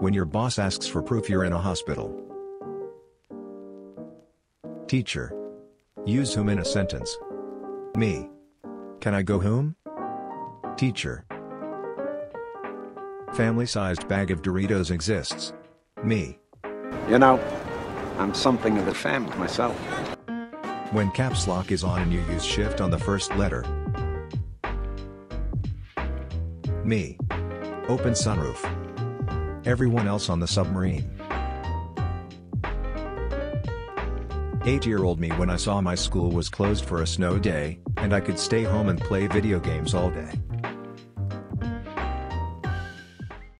When your boss asks for proof you're in a hospital. Teacher. Use whom in a sentence. Me. Can I go home? Teacher. Family-sized bag of Doritos exists. Me. You know, I'm something of a family myself. When caps lock is on and you use shift on the first letter. Me. Open sunroof. Everyone else on the submarine. 8-year-old me when I saw my school was closed for a snow day, and I could stay home and play video games all day.